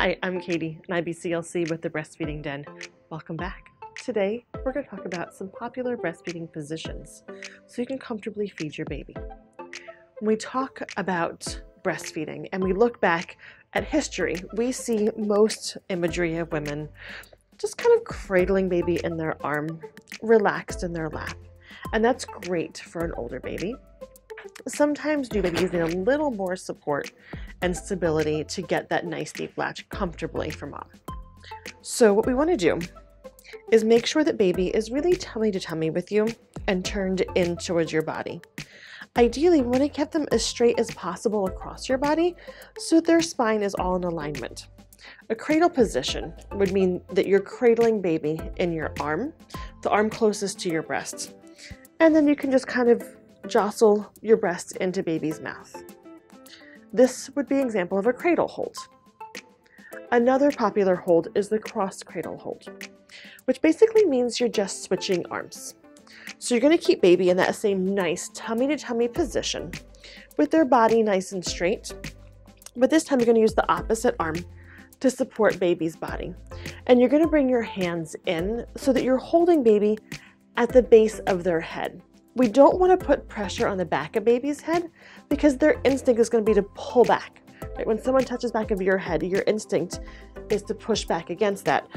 Hi, I'm Katy, an IBCLC with the Breastfeeding Den. Welcome back. Today, we're going to talk about some popular breastfeeding positions so you can comfortably feed your baby. When we talk about breastfeeding and we look back at history, we see most imagery of women just kind of cradling baby in their arm, relaxed in their lap. And that's great for an older baby. Sometimes new babies need a little more support and stability to get that nice deep latch comfortably for mom. So what we want to do is make sure that baby is really tummy to tummy with you and turned in towards your body. Ideally, we want to get them as straight as possible across your body so their spine is all in alignment. A cradle position would mean that you're cradling baby in your arm, the arm closest to your breast. And then you can just kind of jostle your breast into baby's mouth. This would be an example of a cradle hold. Another popular hold is the cross cradle hold, which basically means you're just switching arms. So you're going to keep baby in that same nice tummy to tummy position with their body nice and straight. But this time you're going to use the opposite arm to support baby's body. And you're going to bring your hands in so that you're holding baby at the base of their head. We don't want to put pressure on the back of baby's head because their instinct is going to be to pull back. Right? When someone touches back of your head, your instinct is to push back against that.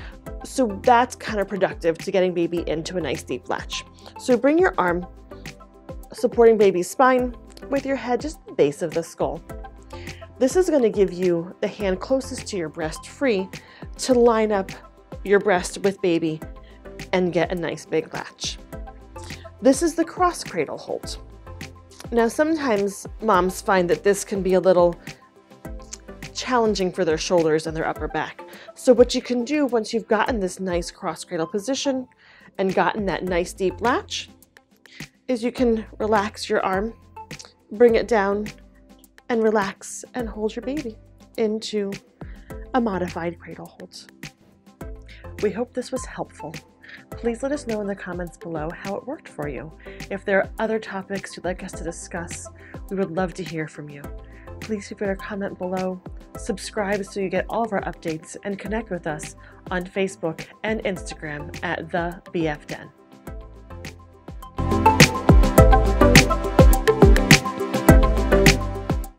So that's counterproductive to getting baby into a nice deep latch. So bring your arm supporting baby's spine with your head just the base of the skull. This is going to give you the hand closest to your breast free to line up your breast with baby and get a nice big latch. This is the cross cradle hold. Now, sometimes moms find that this can be a little challenging for their shoulders and their upper back. So what you can do once you've gotten this nice cross cradle position and gotten that nice deep latch is you can relax your arm, bring it down, and relax and hold your baby into a modified cradle hold. We hope this was helpful. Please let us know in the comments below how it worked for you. If there are other topics you'd like us to discuss, we would love to hear from you. Please feel free to comment below, subscribe so you get all of our updates, and connect with us on Facebook and Instagram at The BF Den.